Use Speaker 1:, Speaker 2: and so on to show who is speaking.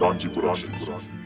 Speaker 1: Danci Branches.